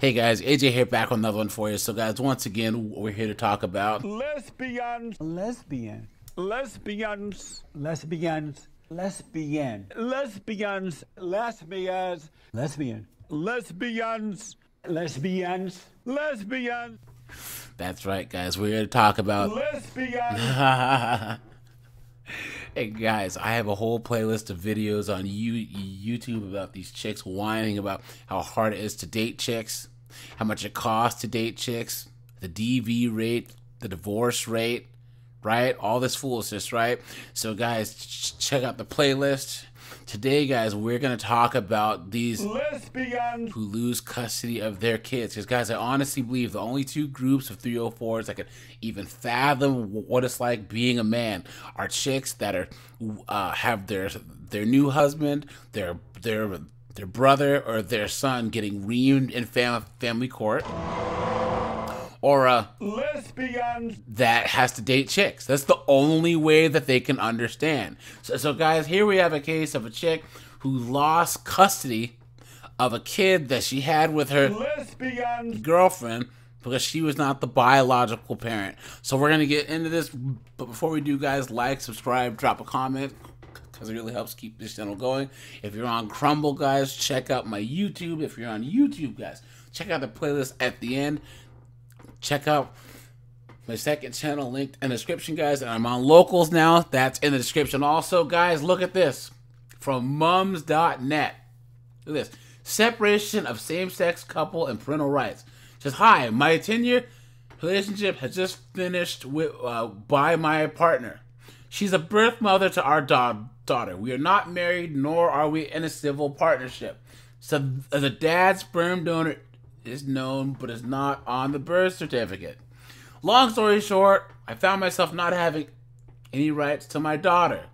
Hey guys, AJ here back with another one for you. So guys, once again, we're here to talk about. Lesbians, lesbian, lesbians, lesbians, lesbian, lesbians, lesbians, lesbian, lesbians, lesbians, lesbians. That's right, guys. We're here to talk about. Lesbians. hey guys, I have a whole playlist of videos on YouTube about these chicks whining about how hard it is to date chicks, how much it costs to date chicks, the DV rate, the divorce rate, right? All this foolishness, right? So, guys, ch- check out the playlist. Today, guys, we're going to talk about these lesbians who lose custody of their kids. Because, guys, I honestly believe the only two groups of 304s that can even fathom what it's like being a man are chicks that are uh, have their their new husband, their their their brother, or their son getting reamed in fam- family court or a lesbians that has to date chicks. That's the only way that they can understand. So, so guys, here we have a case of a chick who lost custody of a kid that she had with her lesbians girlfriend because she was not the biological parent. So we're gonna get into this, but before we do, guys, like, subscribe, drop a comment because it really helps keep this channel going. If you're on Rumble, guys, check out my YouTube. If you're on YouTube, guys, check out the playlist at the end. Check out my second channel linked in the description, guys. And I'm on locals now. That's in the description. Also, guys, look at this from mums.net. Look at this separation of same sex couple and parental rights. Just hi, my 10 year relationship has just finished with uh, by my partner. She's a birth mother to our da- daughter. We are not married, nor are we in a civil partnership. So the dad's sperm donor is known but is not on the birth certificate. Long story short, I found myself not having any rights to my daughter.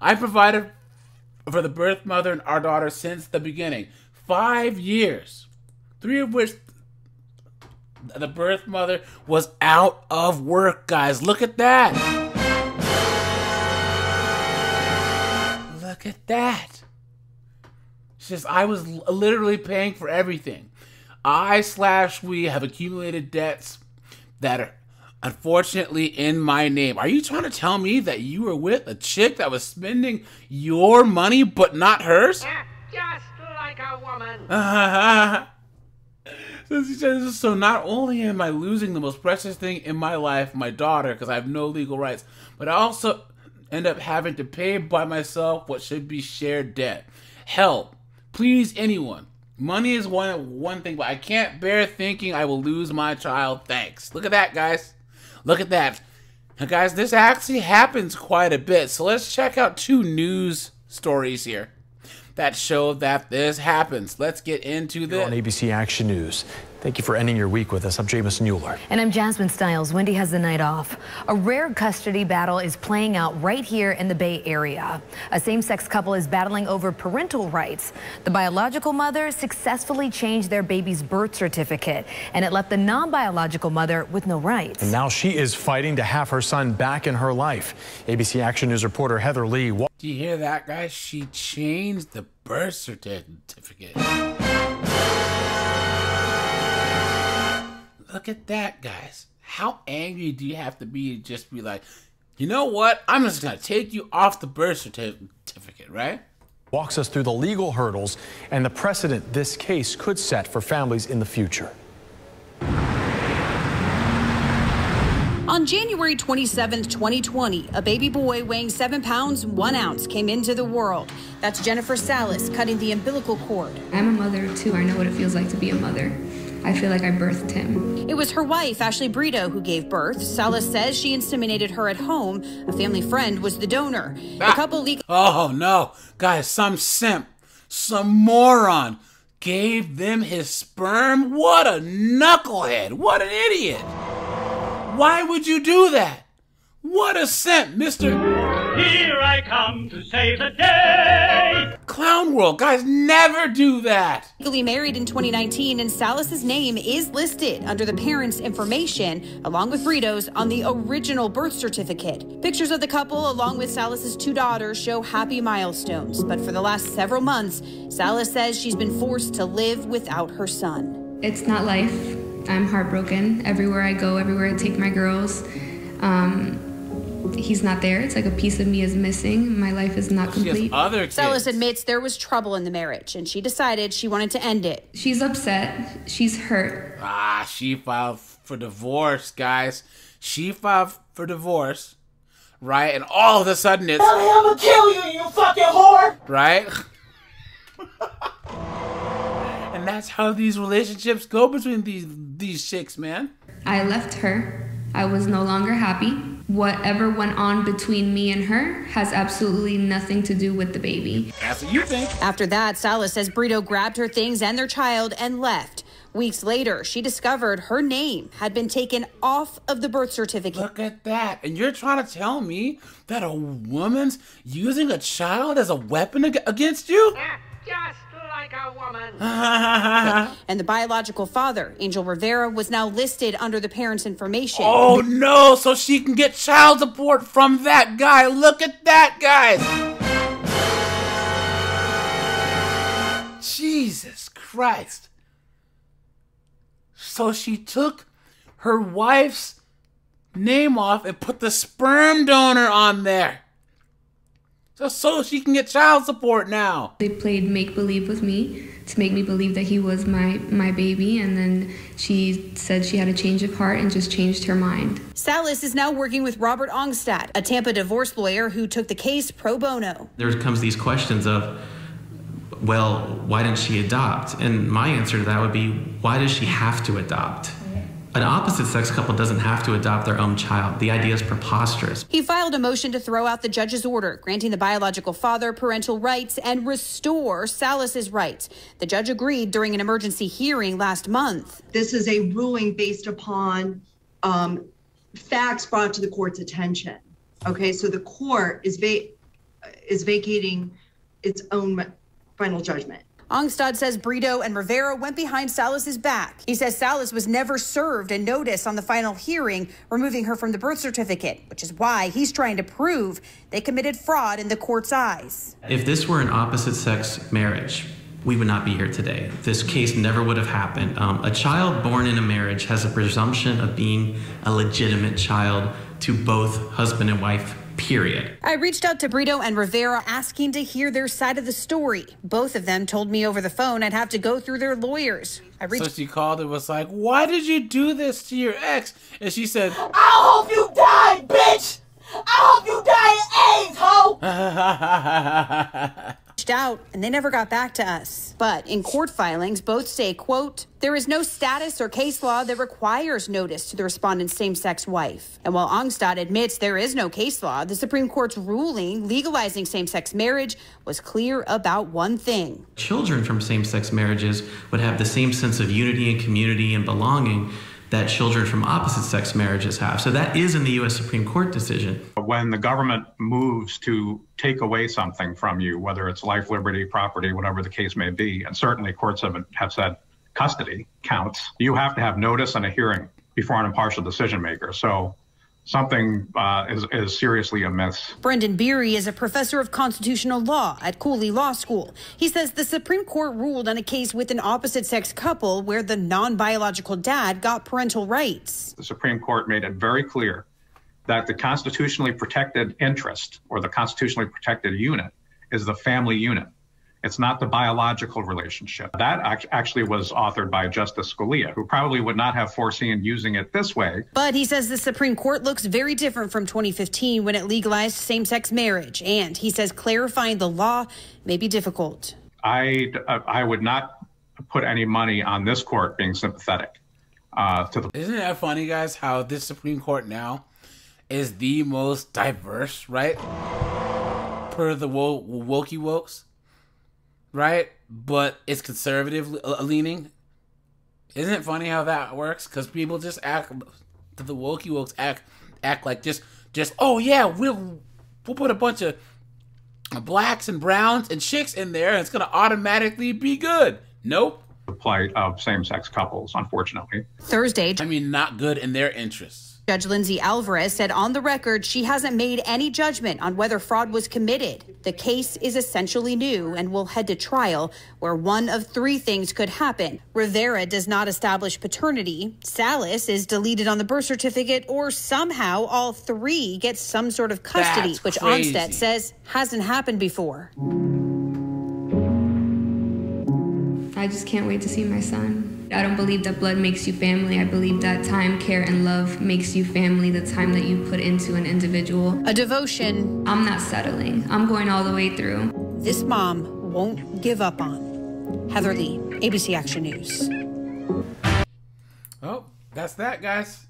I provided for the birth mother and our daughter since the beginning. Five years. Three of which the birth mother was out of work, guys. Look at that. Look at that. She says, I was literally paying for everything. I slash we have accumulated debts that are unfortunately in my name. Are you trying to tell me that you were with a chick that was spending your money but not hers? Just like a woman. so not only am I losing the most precious thing in my life, my daughter, because I have no legal rights, but I also end up having to pay by myself what should be shared debt. Help. Please, anyone. Money is one one thing, but I can't bear thinking I will lose my child. Thanks. Look at that, guys. Look at that. Now, guys, this actually happens quite a bit. So let's check out two news stories here that show that this happens. Let's get into this. On ABC Action News. Thank you for ending your week with us. I'm Jameson Mueller. And I'm Jasmine Stiles. Wendy has the night off. A rare custody battle is playing out right here in the Bay Area. A same-sex couple is battling over parental rights. The biological mother successfully changed their baby's birth certificate, and it left the non-biological mother with no rights. And now she is fighting to have her son back in her life. ABC Action News reporter Heather Lee. Do you hear that, guys? She changed the birth certificate. Look at that, guys. How angry do you have to be to just be like, you know what? I'm just going to take you off the birth certificate, right? Walks us through the legal hurdles and the precedent this case could set for families in the future. On January 27, 2020, a baby boy weighing 7 pounds 1 ounce came into the world. That's Jennifer Salas cutting the umbilical cord. I'm a mother too. I know what it feels like to be a mother. I feel like I birthed him. It was her wife, Ashley Brito, who gave birth. Salas says she inseminated her at home. A family friend was the donor. The ah. couple leaked. Oh no, guys, some simp, some moron gave them his sperm. What a knucklehead! What an idiot! Why would you do that? What a simp, Mister. Here I come to save the day. Clown World, guys, never do that. Legally married in 2019, and Salas's name is listed under the parents' information, along with Brito's, on the original birth certificate. Pictures of the couple, along with Salas's two daughters, show happy milestones. But for the last several months, Salas says she's been forced to live without her son. It's not life. I'm heartbroken everywhere I go, everywhere I take my girls. Um, he's not there. It's like a piece of me is missing. My life is not She has complete. other kids. Salas admits there was trouble in the marriage, and she decided she wanted to end it. She's upset. She's hurt. Ah, she filed for divorce, guys. She filed for divorce, right? And all of a sudden it's I'm gonna kill you, you fucking whore! right? and that's how these relationships go between these these chicks, man. I left her. I was no longer happy. Whatever went on between me and her has absolutely nothing to do with the baby. That's what you think. After that, Salas says Brito grabbed her things and their child and left. Weeks later, she discovered her name had been taken off of the birth certificate. Look at that. And you're trying to tell me that a woman's using a child as a weapon against you? Ah, just like a woman. And the biological father, Angel Rivera, was now listed under the parents' information. Oh no, so she can get child support from that guy. Look at that, guys. Jesus Christ. So she took her wife's name off and put the sperm donor on there. Just so she can get child support now. They played make believe with me to make me believe that he was my my baby and then she said she had a change of heart and just changed her mind. Salas is now working with Robert Ongstad, a Tampa divorce lawyer who took the case pro bono. there comes these questions of well why didn't she adopt and my answer to that would be why does she have to adopt an opposite sex couple doesn't have to adopt their own child the idea is preposterous He filed a motion to throw out the judge's order, granting the biological father parental rights and restore Salas's rights. The judge agreed during an emergency hearing last month. This is a ruling based upon um, facts brought to the court's attention. Okay, so the court is va- is vacating its own final judgment. Ongstad says Brito and Rivera went behind Salas's back. He says Salas was never served a notice on the final hearing, removing her from the birth certificate, which is why he's trying to prove they committed fraud in the court's eyes. if this were an opposite sex marriage we would not be here today this case never would have happened um, a child born in a marriage has a presumption of being a legitimate child to both husband and wife period I reached out to Brito and Rivera asking to hear their side of the story. Both of them told me over the phone I'd have to go through their lawyers. I reached So she called and was like, Why did you do this to your ex? And she said, I hope you die, bitch! I hope you die of AIDS, hoe! Reached out and they never got back to us. But in court filings, both say, quote, there is no status or case law that requires notice to the respondent's same-sex wife. And while Ongstad admits there is no case law, the Supreme Court's ruling legalizing same-sex marriage was clear about one thing. children from same-sex marriages would have the same sense of unity and community and belonging that children from opposite sex marriages have. So that is in the US Supreme Court decision. when the government moves to take away something from you, whether it's life, liberty, property, whatever the case may be, and certainly courts have, have said custody counts, you have to have notice and a hearing before an impartial decision maker. So something uh, is, is seriously amiss. Brendan Beery is a professor of constitutional law at Cooley Law School. He says the Supreme Court ruled on a case with an opposite sex couple where the non biological dad got parental rights. The Supreme Court made it very clear that the constitutionally protected interest or the constitutionally protected unit is the family unit. It's not the biological relationship. That act- actually was authored by Justice Scalia, who probably would not have foreseen using it this way. But he says the Supreme Court looks very different from 2015 when it legalized same sex marriage. And he says clarifying the law may be difficult. I, I would not put any money on this court being sympathetic uh, to the Isn't that funny, guys? How this Supreme Court now is the most diverse, right? Per the wo- wokey wokes, right? But it's conservative uh, leaning. Isn't it funny how that works? Because people just act, the wokey wokes act act like just just oh yeah we'll we'll put a bunch of blacks and browns and chicks in there and it's gonna automatically be good. Nope. plight uh, of same sex couples, unfortunately. Thursday, I mean, not good in their interests. Judge Lindsay Alvarez said on the record she hasn't made any judgment on whether fraud was committed. The case is essentially new and will head to trial, where one of three things could happen. Rivera does not establish paternity, Salas is deleted on the birth certificate, or somehow all three get some sort of custody, That's which crazy. Ongstad says hasn't happened before. I just can't wait to see my son. I don't believe that blood makes you family. I believe that time, care, and love makes you family, the time that you put into an individual. A devotion. I'm not settling. I'm going all the way through. This mom won't give up on. Heather Lee, ABC Action News. Oh, that's that, guys.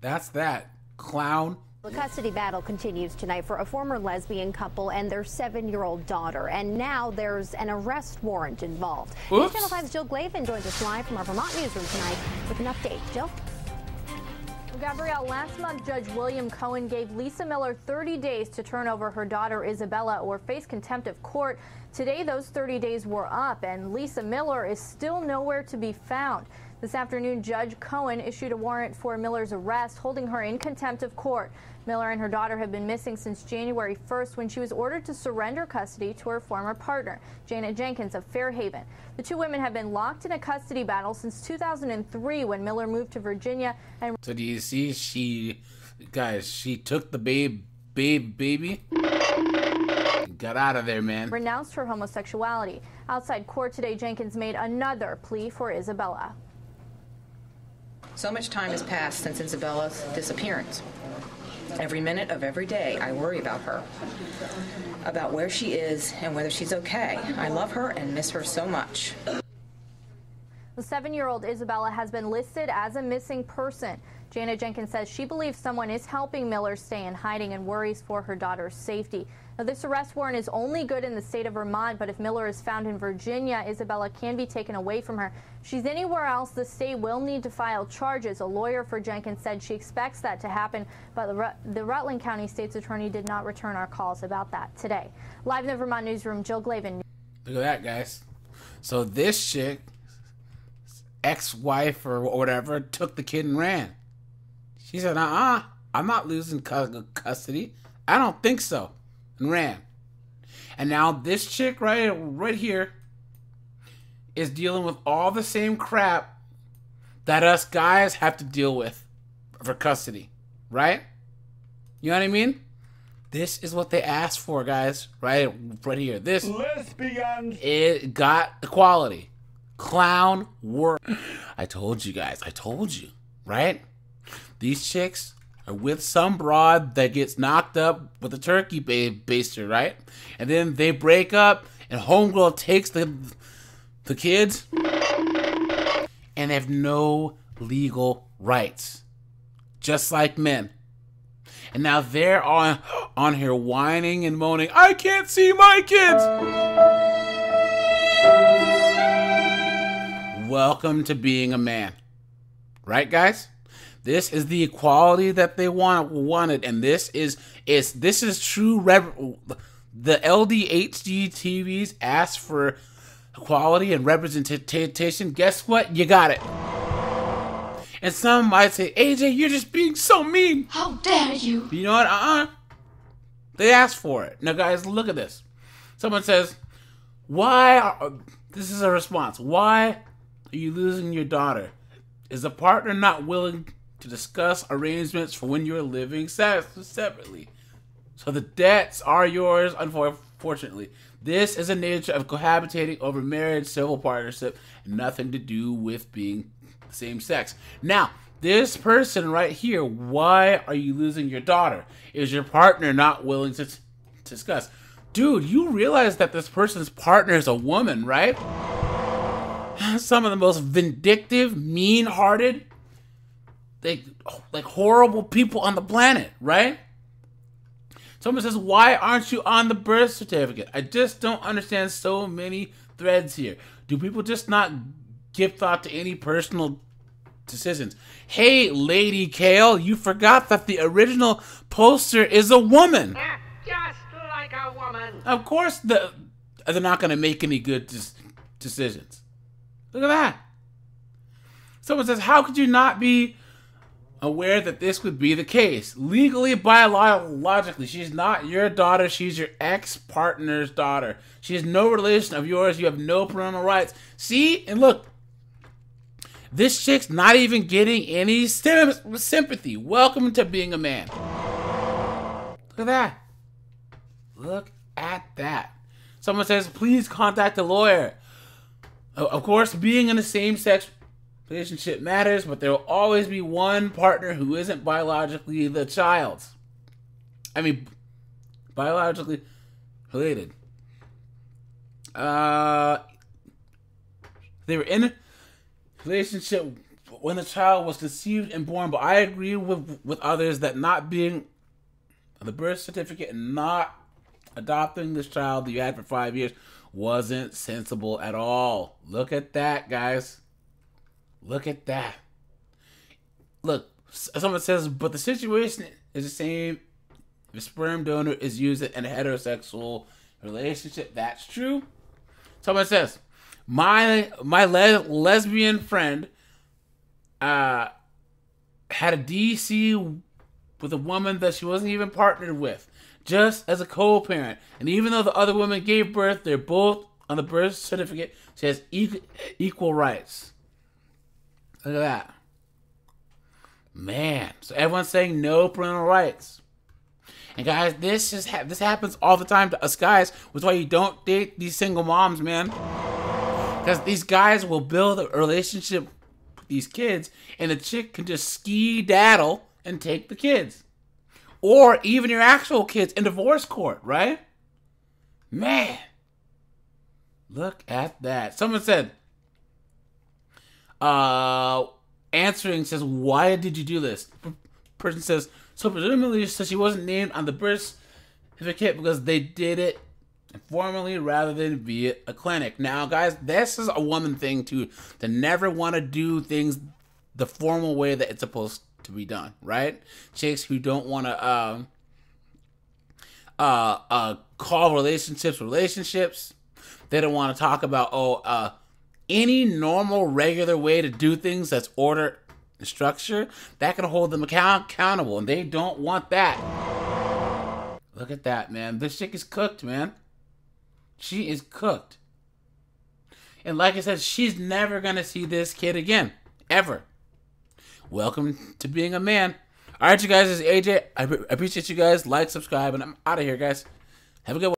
That's that. Clown. The custody battle continues tonight for a former lesbian couple and their seven-year-old daughter. And now there's an arrest warrant involved. News Oops. Channel 5's Jill Glavin joins us live from our Vermont newsroom tonight with an update. Jill? Gabrielle, last month, Judge William Cohen gave Lisa Miller 30 days to turn over her daughter Isabella or face contempt of court. Today, those 30 days were up, and Lisa Miller is still nowhere to be found. This afternoon, Judge Cohen issued a warrant for Miller's arrest, holding her in contempt of court. Miller and her daughter have been missing since January 1st when she was ordered to surrender custody to her former partner, Janet Jenkins of Fairhaven. The two women have been locked in a custody battle since 2003 when Miller moved to Virginia and So do you see? She, guys, she took the babe, babe, baby, got out of there, man. renounced her homosexuality. Outside court today, Jenkins made another plea for Isabella. So much time has passed since Isabella's disappearance. Every minute of every day, I worry about her, about where she is and whether she's okay. I love her and miss her so much. The seven-year-old Isabella has been listed as a missing person. Janet Jenkins says she believes someone is helping Miller stay in hiding and worries for her daughter's safety. Now, this arrest warrant is only good in the state of Vermont, but if Miller is found in Virginia, Isabella can be taken away from her. She's anywhere else, the state will need to file charges. A lawyer for Jenkins said she expects that to happen, but the, the Rutland County State's Attorney did not return our calls about that today. Live in the Vermont newsroom, Jill Glavin. Look at that, guys. So this chick, ex-wife or whatever, took the kid and ran. She said, "Uh-uh, I'm not losing custody. I don't think so," and ran. And now this chick right, right here, is dealing with all the same crap that us guys have to deal with for custody, right? You know what I mean? This is what they asked for, guys. Right, right here. This lesbians. It got equality. Clown work. I told you guys. I told you. Right? These chicks Uh, with some broad that gets knocked up with a turkey ba- baster, right? And then they break up, and homegirl takes the the kids, and they have no legal rights, just like men. And now they're on on here whining and moaning. I can't see my kids. Welcome to being a man, right, guys? This is the equality that they want wanted, and this is is this is true. The LDHG TVs asked for equality and representation. Guess what? You got it. And some might say, AJ, you're just being so mean. How dare you? You know what? Uh-uh. They asked for it. Now, guys, look at this. Someone says, why are... This is a response. Why are you losing your daughter? Is the partner not willing to discuss arrangements for when you're living separately? So the debts are yours, unfortunately. This is a nature of cohabitating over marriage, civil partnership, nothing to do with being same sex. Now, this person right here, why are you losing your daughter? Is your partner not willing to discuss? Dude, you realize that this person's partner is a woman, right? Some of the most vindictive, mean-hearted, like, like horrible people on the planet, right? Someone says, why aren't you on the birth certificate? I just don't understand so many threads here. Do people just not give thought to any personal decisions? Hey, Lady Kale, you forgot that the original poster is a woman. Ah, just like a woman. Of course, the, they're not going to make any good decisions. Look at that. Someone says, how could you not be aware that this would be the case. Legally, biologically, she's not your daughter. She's your ex partner's daughter. She is no relation of yours. You have no parental rights. See, and look, this chick's not even getting any sympathy. Welcome to being a man. Look at that. Look at that. Someone says, please contact a lawyer. Of course, being in the same sex relationship matters, but there will always be one partner who isn't biologically the child's. I mean, biologically related. Uh, they were in a relationship when the child was conceived and born, but I agree with with others that not being the birth certificate and not adopting this child that you had for five years wasn't sensible at all. Look at that, guys. Look at that. Look, someone says, but the situation is the same a sperm donor is used in a heterosexual relationship. That's true. Someone says, my my le- lesbian friend uh had a DC with a woman that she wasn't even partnered with, just as a co-parent. And even though the other woman gave birth, they're both on the birth certificate. She has equal rights. Look at that. Man, so everyone's saying no parental rights. And guys, this is ha- this happens all the time to us guys. Which is why you don't date these single moms, man. Because these guys will build a relationship with these kids, and the chick can just ski daddle and take the kids, or even your actual kids in divorce court, right? Man, look at that. Someone said, uh, answering says, why did you do this? Person says, so presumably says she wasn't named on the birth certificate because they did it informally rather than via a clinic. Now, guys, this is a woman thing too, to never want to do things the formal way that it's supposed to be done, right? Chicks who don't want to um uh uh call relationships relationships. They don't want to talk about oh uh any normal regular way to do things that's order and structure that can hold them account- accountable and they don't want that. Look at that, man. This chick is cooked, man. She is cooked. And like I said, she's never going to see this kid again. Ever. Welcome to being a man. All right, you guys, is AJ. I appreciate you guys. Like, subscribe, and I'm out of here, guys. Have a good one.